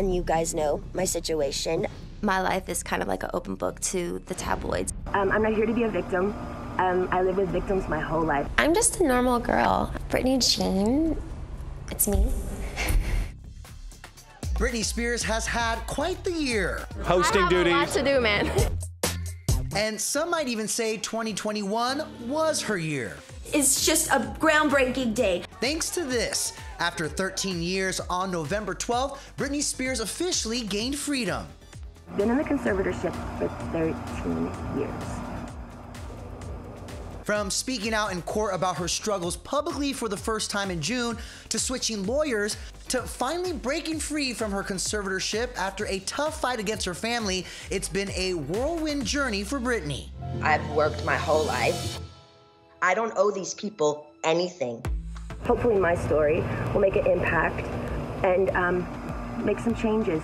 and you guys know my situation. My life is kind of like an open book to the tabloids. Um, I'm not here to be a victim. Um, I live with victims my whole life. I'm just a normal girl. Britney Jean, it's me. Britney Spears has had quite the year. Hosting duties. A lot to do, man. And some might even say 2021 was her year. It's just a groundbreaking day. Thanks to this, after 13 years on November 12th, Britney Spears officially gained freedom. Been in the conservatorship for 13 years. From speaking out in court about her struggles publicly for the first time in June, to switching lawyers, to finally breaking free from her conservatorship after a tough fight against her family, it's been a whirlwind journey for Britney. I've worked my whole life. I don't owe these people anything. Hopefully, my story will make an impact and um, make some changes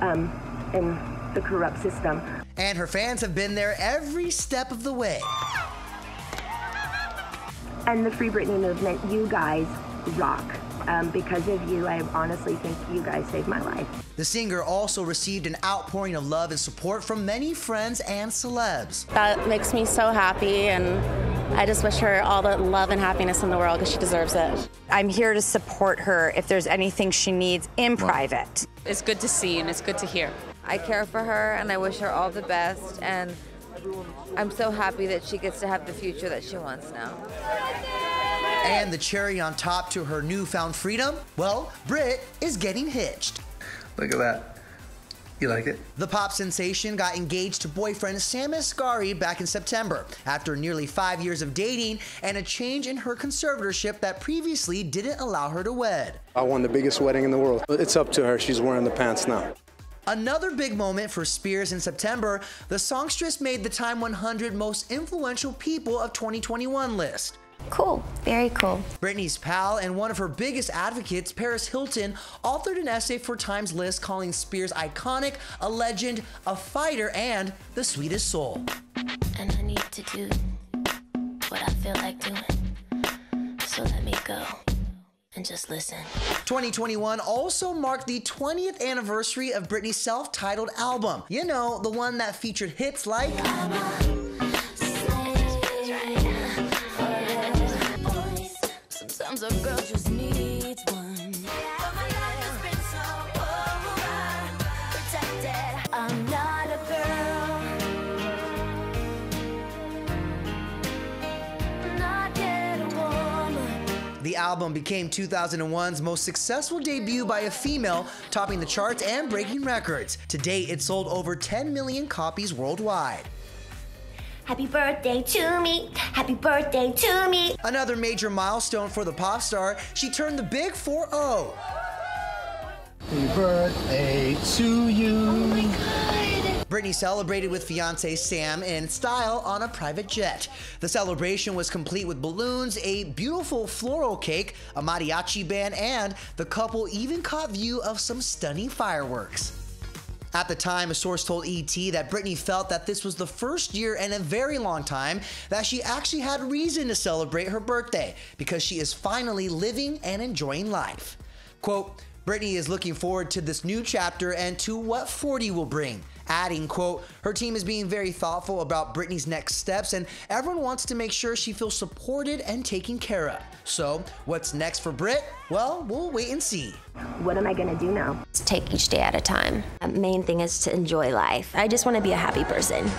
um, in the corrupt system. And her fans have been there every step of the way. And the Free Britney movement, you guys rock. Um, because of you, I honestly think you guys saved my life. The singer also received an outpouring of love and support from many friends and celebs. That makes me so happy, and I just wish her all the love and happiness in the world because she deserves it. I'm here to support her if there's anything she needs in private. It's good to see and it's good to hear. I care for her and I wish her all the best and I'm so happy that she gets to have the future that she wants now. And the cherry on top to her newfound freedom? Well, Brit is getting hitched. Look at that. You like it? The pop sensation got engaged to boyfriend Sam Asghari back in September after nearly five years of dating and a change in her conservatorship that previously didn't allow her to wed. I won the biggest wedding in the world. It's up to her. She's wearing the pants now. Another big moment for Spears in September, the songstress made the Time 100 Most Influential People of 2021 list. Cool, very cool. Britney's pal and one of her biggest advocates, Paris Hilton, authored an essay for Time's list calling Spears iconic, a legend, a fighter, and the sweetest soul. And I need to do what I feel like doing. So let me go and just listen. 2021 also marked the 20th anniversary of Britney's self titled album. You know, the one that featured hits like. A girl just needs one. I'm not a girl. Not yet a woman. The album became 2001's most successful debut by a female, topping the charts and breaking records. To date, it sold over 10 million copies worldwide. Happy birthday to me. Happy birthday to me. Another major milestone for the pop star, she turned the big 4 0. Happy birthday to you. Oh my God. Britney celebrated with fiance Sam in style on a private jet. The celebration was complete with balloons, a beautiful floral cake, a mariachi band, and the couple even caught view of some stunning fireworks. At the time, a source told ET that Britney felt that this was the first year in a very long time that she actually had reason to celebrate her birthday because she is finally living and enjoying life. Quote, Britney is looking forward to this new chapter and to what 40 will bring. Adding, quote, her team is being very thoughtful about Britney's next steps and everyone wants to make sure she feels supported and taken care of. So, what's next for Brit? Well, we'll wait and see. What am I gonna do now? Take each day at a time. The main thing is to enjoy life. I just want to be a happy person.